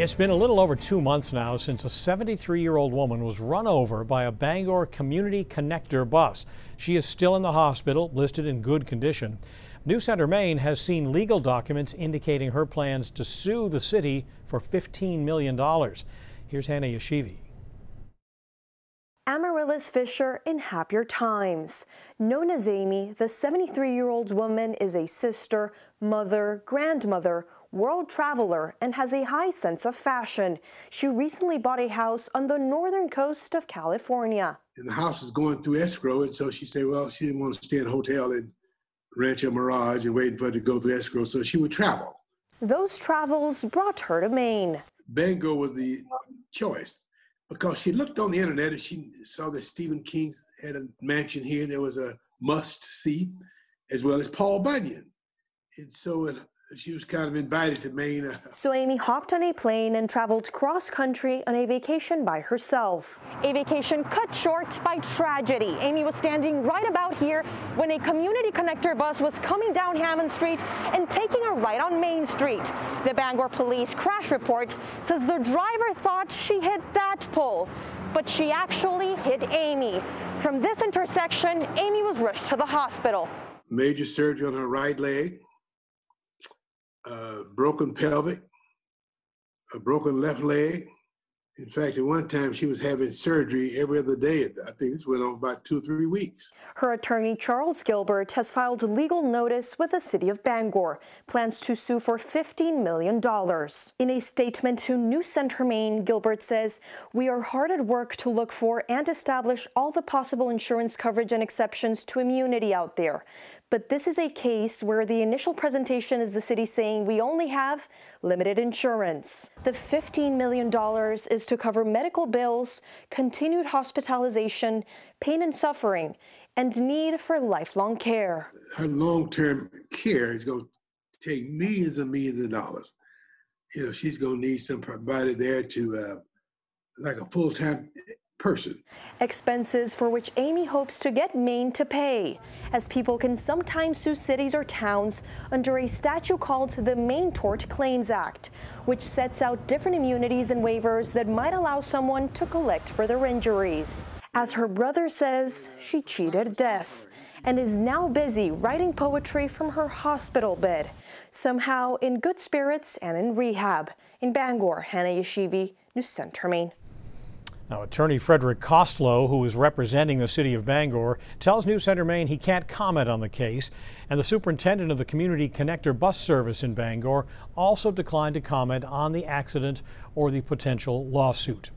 It's been a little over two months now since a 73 year old woman was run over by a Bangor Community Connector bus. She is still in the hospital, listed in good condition. News Center Maine has seen legal documents indicating her plans to sue the city for $15 million. Here's Hannah Yeshivi. Amaryllis Fisher in happier times. Known as Amy, the 73 year old woman is a sister, mother, grandmother, world traveler, and has a high sense of fashion. She recently bought a house on the northern coast of California. And the house was going through escrow, and so she said, well, she didn't want to stay in a hotel in Rancho Mirage and waiting for it to go through escrow, so she would travel. Those travels brought her to Maine. Bangor was the choice because she looked on the internet and she saw that Stephen King had a mansion here. There was a must see, as well as Paul Bunyan. And so it she was kind of invited to Maine. Uh, so Amy hopped on a plane and traveled cross country on a vacation by herself. A vacation cut short by tragedy. Amy was standing right about here when a community connector bus was coming down Hammond Street and taking a right on Main Street. The Bangor police crash report says the driver thought she hit that pole, but she actually hit Amy. From this intersection, Amy was rushed to the hospital. Major surgery on her right leg a broken pelvic, a broken left leg. In fact, at one time she was having surgery every other day. I think this went on about two or three weeks. Her attorney, Charles Gilbert, has filed a legal notice with the city of Bangor, plans to sue for $15 million. In a statement to News Center Maine, Gilbert says, We are hard at work to look for and establish all the possible insurance coverage and exceptions to immunity out there. But this is a case where the initial presentation is the city saying we only have limited insurance. The $15 million is to cover medical bills, continued hospitalization, pain and suffering, and need for lifelong care. Her long term care is going to take millions and millions of dollars. You know, she's going to need somebody there to, uh, like a full time person. Expenses for which Amy hopes to get Maine to pay, as people can sometimes sue cities or towns under a statute called the Maine Tort Claims Act, which sets out different immunities and waivers that might allow someone to collect for their injuries. As her brother says, she cheated death and is now busy writing poetry from her hospital bed, somehow in good spirits and in rehab. In Bangor, Hannah Yeshivi, News Center, Maine. Now, attorney Frederick Costlow, who is representing the city of Bangor, tells News Center Maine he can't comment on the case, and the superintendent of the Community Connector bus service in Bangor also declined to comment on the accident or the potential lawsuit.